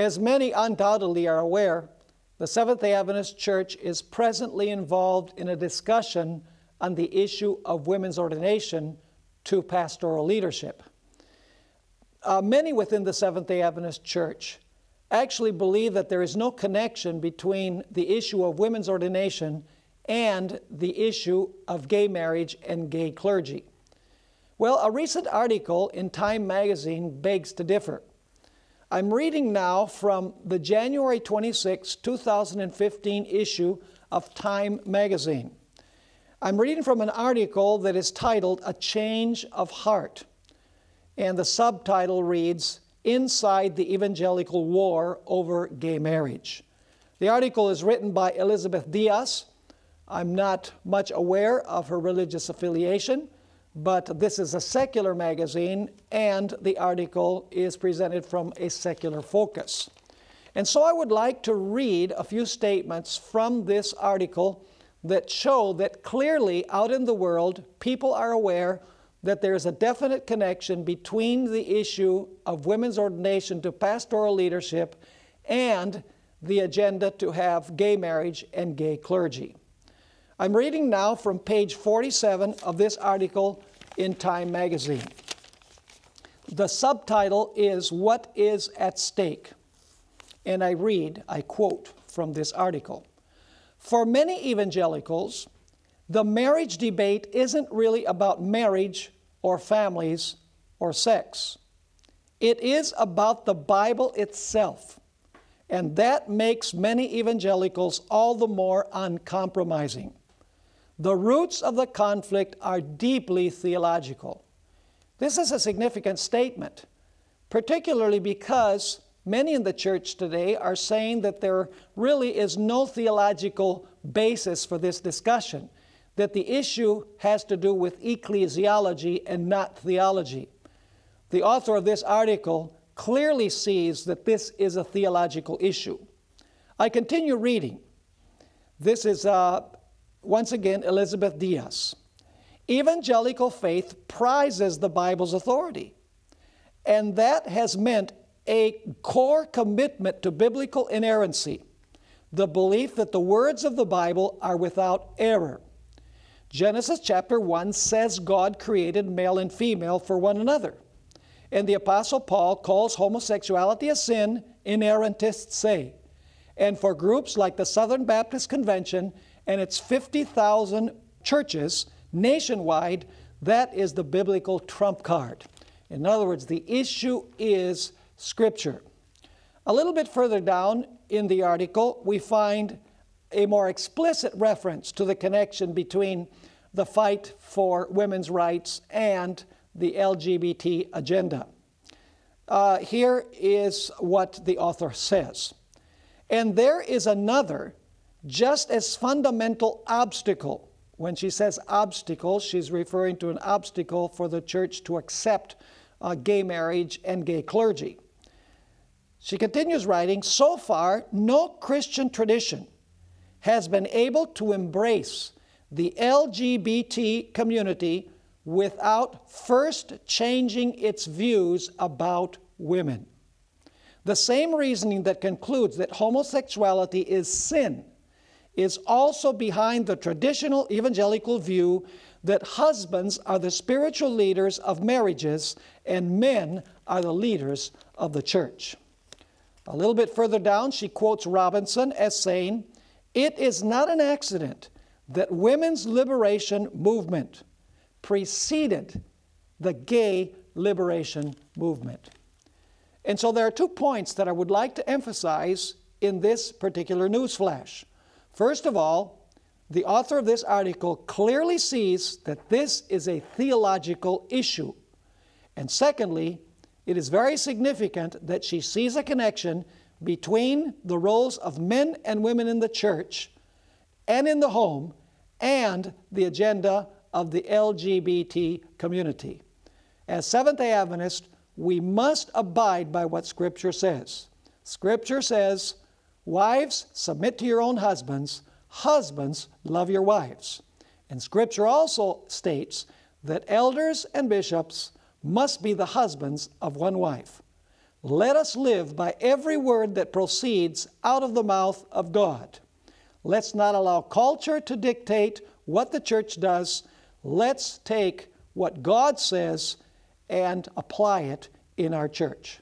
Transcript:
As many undoubtedly are aware, the Seventh day Adventist Church is presently involved in a discussion on the issue of women's ordination to pastoral leadership. Uh, many within the Seventh day Adventist Church actually believe that there is no connection between the issue of women's ordination and the issue of gay marriage and gay clergy. Well, a recent article in Time magazine begs to differ. I'm reading now from the January 26, 2015 issue of Time magazine. I'm reading from an article that is titled A Change of Heart. And the subtitle reads Inside the Evangelical War Over Gay Marriage. The article is written by Elizabeth Dias. I'm not much aware of her religious affiliation, but this is a secular magazine, and the article is presented from a secular focus. And so I would like to read a few statements from this article that show that clearly out in the world, people are aware that there's a definite connection between the issue of women's ordination to pastoral leadership and the agenda to have gay marriage and gay clergy. I'm reading now from page 47 of this article in Time magazine. The subtitle is What is at Stake? And I read, I quote from this article For many evangelicals, the marriage debate isn't really about marriage or families or sex. It is about the Bible itself. And that makes many evangelicals all the more uncompromising. The roots of the conflict are deeply theological. This is a significant statement, particularly because many in the church today are saying that there really is no theological basis for this discussion that the issue has to do with ecclesiology and not theology. The author of this article clearly sees that this is a theological issue. I continue reading. This is, uh, once again, Elizabeth Dias. Evangelical faith prizes the Bible's authority, and that has meant a core commitment to biblical inerrancy, the belief that the words of the Bible are without error. Genesis chapter 1 says God created male and female for one another. And the Apostle Paul calls homosexuality a sin, inerrantists say. And for groups like the Southern Baptist Convention and its 50,000 churches nationwide, that is the biblical trump card. In other words, the issue is Scripture. A little bit further down in the article, we find a more explicit reference to the connection between the fight for women's rights and the LGBT agenda. Uh, here is what the author says. And there is another, just as fundamental obstacle. When she says obstacle, she's referring to an obstacle for the church to accept uh, gay marriage and gay clergy. She continues writing So far, no Christian tradition has been able to embrace the LGBT community without first changing its views about women. The same reasoning that concludes that homosexuality is sin is also behind the traditional evangelical view that husbands are the spiritual leaders of marriages and men are the leaders of the church. A little bit further down, she quotes Robinson as saying, It is not an accident that women's liberation movement preceded the gay liberation movement. And so there are two points that I would like to emphasize in this particular news flash. First of all, the author of this article clearly sees that this is a theological issue. And secondly, it is very significant that she sees a connection between the roles of men and women in the church and in the home and the agenda of the LGBT community. As Seventh day Adventists, we must abide by what Scripture says. Scripture says, Wives, submit to your own husbands. Husbands, love your wives. And Scripture also states that elders and bishops must be the husbands of one wife. Let us live by every word that proceeds out of the mouth of God. Let's not allow culture to dictate what the church does. Let's take what God says and apply it in our church.